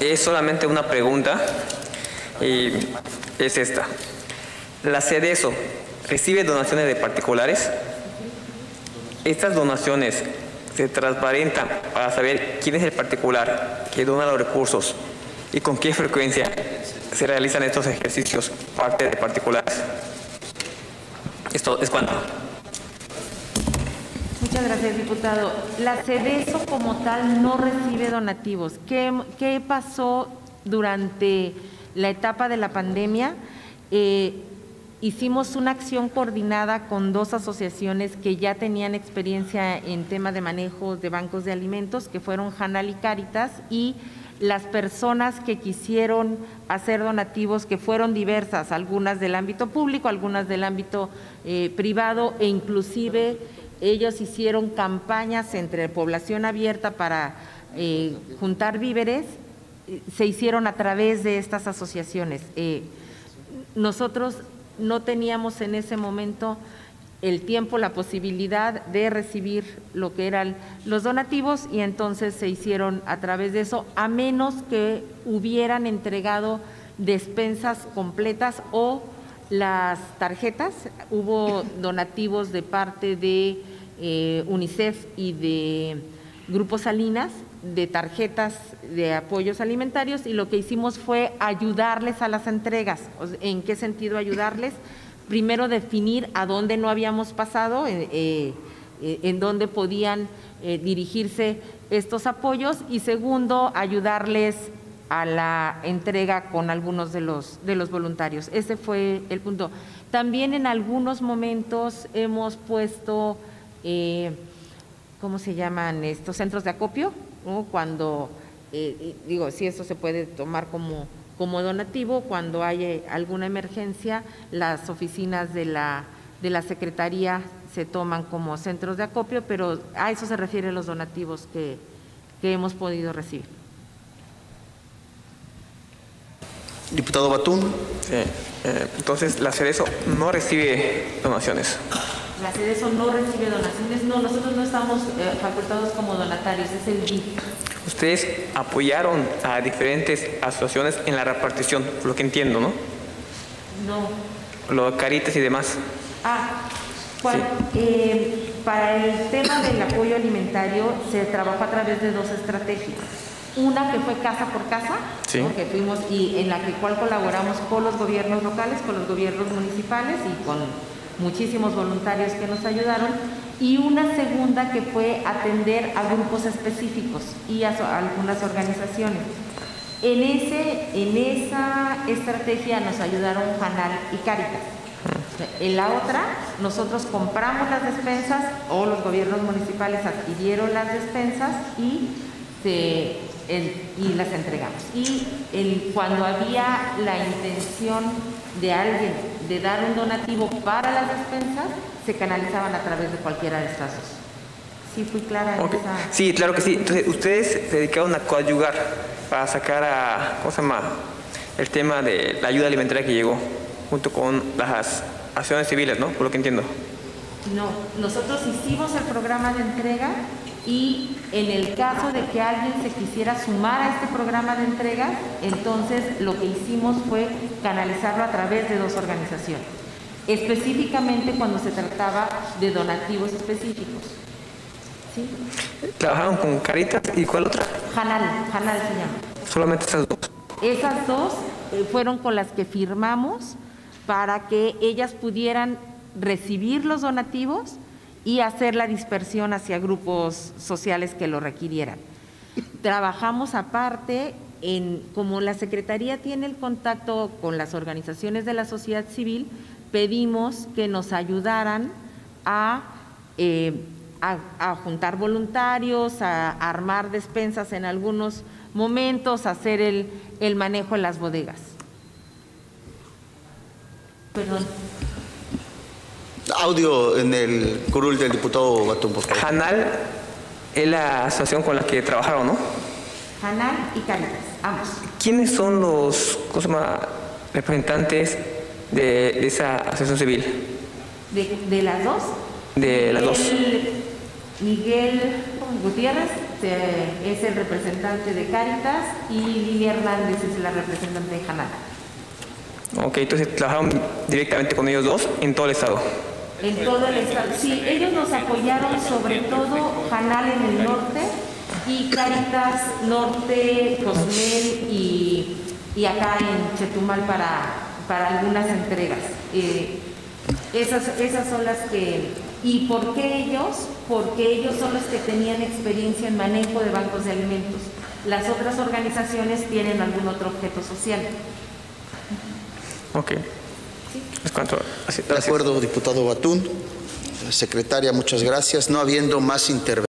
Es solamente una pregunta y es esta. ¿La CEDESO recibe donaciones de particulares? Estas donaciones se transparentan para saber quién es el particular que dona los recursos y con qué frecuencia se realizan estos ejercicios parte de particulares. Esto es cuanto. Muchas gracias, diputado. La CEDESO como tal no recibe donativos. ¿Qué, qué pasó durante la etapa de la pandemia? Eh, hicimos una acción coordinada con dos asociaciones que ya tenían experiencia en tema de manejo de bancos de alimentos, que fueron Hanal y Caritas, y las personas que quisieron hacer donativos, que fueron diversas, algunas del ámbito público, algunas del ámbito eh, privado, e inclusive ellos hicieron campañas entre población abierta para eh, juntar víveres, se hicieron a través de estas asociaciones. nosotros no teníamos en ese momento el tiempo, la posibilidad de recibir lo que eran los donativos y entonces se hicieron a través de eso, a menos que hubieran entregado despensas completas o las tarjetas. Hubo donativos de parte de eh, UNICEF y de Grupo Salinas de tarjetas de apoyos alimentarios y lo que hicimos fue ayudarles a las entregas. ¿En qué sentido ayudarles? Primero definir a dónde no habíamos pasado, eh, eh, en dónde podían dirigirse estos apoyos y segundo, ayudarles a la entrega con algunos de los, de los voluntarios. Ese fue el punto. También en algunos momentos hemos puesto, ¿cómo se llaman estos centros de acopio? Cuando, eh, digo, si eso se puede tomar como, como donativo, cuando hay eh, alguna emergencia, las oficinas de la, de la Secretaría se toman como centros de acopio, pero a eso se refieren los donativos que, que hemos podido recibir. Diputado Batún. Eh, entonces, la CEDESO no recibe donaciones. La CEDESO no recibe donaciones, no, nosotros no estamos eh, facultados como donatarios, es el BID. Ustedes apoyaron a diferentes asociaciones en la repartición, lo que entiendo, ¿no? No. Lo Caritas y demás. Ah, eh, para el tema del apoyo alimentario se trabajó a través de dos estrategias. Una que fue casa por casa, que fuimos y en la que cual colaboramos con los gobiernos locales, con los gobiernos municipales y con muchísimos voluntarios que nos ayudaron, y una segunda que fue atender a grupos específicos y a, algunas organizaciones. En, ese, en esa estrategia nos ayudaron Janal y Caritas. En la otra, nosotros compramos las despensas o los gobiernos municipales adquirieron las despensas y, y las entregamos. Y cuando había la intención de alguien de dar un donativo para las despensas, se canalizaban a través de cualquiera de estas dos. ¿Sí fui clara en esa... Sí, claro que sí. Entonces, ustedes se dedicaron a coadyugar para sacar a, ¿cómo se llama? El tema de la ayuda alimentaria que llegó, junto con las acciones civiles, ¿no? Por lo que entiendo. No, nosotros hicimos el programa de entrega y en el caso de que alguien se quisiera sumar a este programa de entrega, entonces lo que hicimos fue canalizarlo a través de dos organizaciones, específicamente cuando se trataba de donativos específicos. ¿Sí? ¿Trabajaron con Caritas y cuál otra? Janal, Janal se llama. Solamente esas dos. Esas dos eh, fueron con las que firmamos para que ellas pudieran recibir los donativos y hacer la dispersión hacia grupos sociales que lo requirieran. Trabajamos aparte en, como la Secretaría tiene el contacto con las organizaciones de la sociedad civil, pedimos que nos ayudaran a, eh, a, juntar voluntarios, a, armar despensas en algunos momentos, a hacer el, el manejo en las bodegas. Perdón. Audio en el curul del diputado Batún, por favor. Janal es la asociación con la que trabajaron, ¿no? Janal y Caritas, ambos. ¿Quiénes son los representantes de, esa asociación civil? ¿De, las dos? De las dos. Miguel Gutiérrez se- es el representante de Cáritas y Lilia Hernández es la representante de Janal. Ok, entonces trabajaron directamente con ellos dos en todo el estado. En todo el estado. Sí, ellos nos apoyaron sobre todo Janal en el norte y Cáritas Norte, Cozumel y, y acá en Chetumal para, para algunas entregas. Eh, esas, esas son las que... ¿Y por qué ellos? Porque ellos son los que tenían experiencia en manejo de bancos de alimentos. Las otras organizaciones tienen algún otro objeto social. Ok. Así- De acuerdo, diputado Batún. Secretaria, muchas gracias. No habiendo más intervenciones.